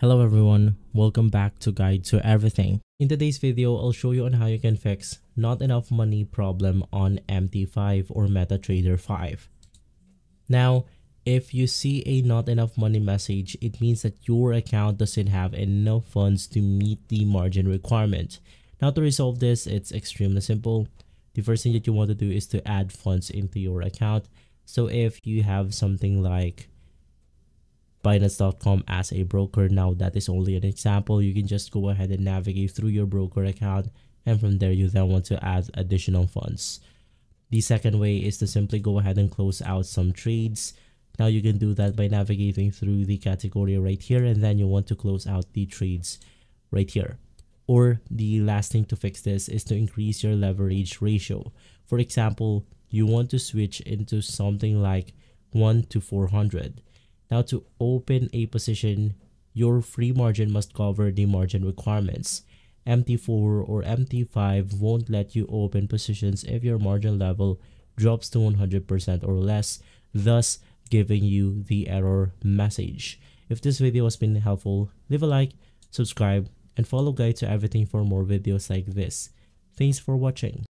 Hello everyone, welcome back to Guide to Everything. In today's video, I'll show you on how you can fix not enough money problem on MT5 or MetaTrader 5. Now, if you see a not enough money message, it means that your account doesn't have enough funds to meet the margin requirement. Now to resolve this, it's extremely simple. The first thing that you want to do is to add funds into your account. So if you have something like Binance.com as a broker. Now that is only an example. You can just go ahead and navigate through your broker account and from there you then want to add additional funds. The second way is to simply go ahead and close out some trades. Now you can do that by navigating through the category right here and then you want to close out the trades right here. Or the last thing to fix this is to increase your leverage ratio. For example, you want to switch into something like 1 to 400 now to open a position, your free margin must cover the margin requirements. MT4 or MT5 won't let you open positions if your margin level drops to 100% or less, thus giving you the error message. If this video has been helpful, leave a like, subscribe, and follow Guide to Everything for more videos like this. Thanks for watching.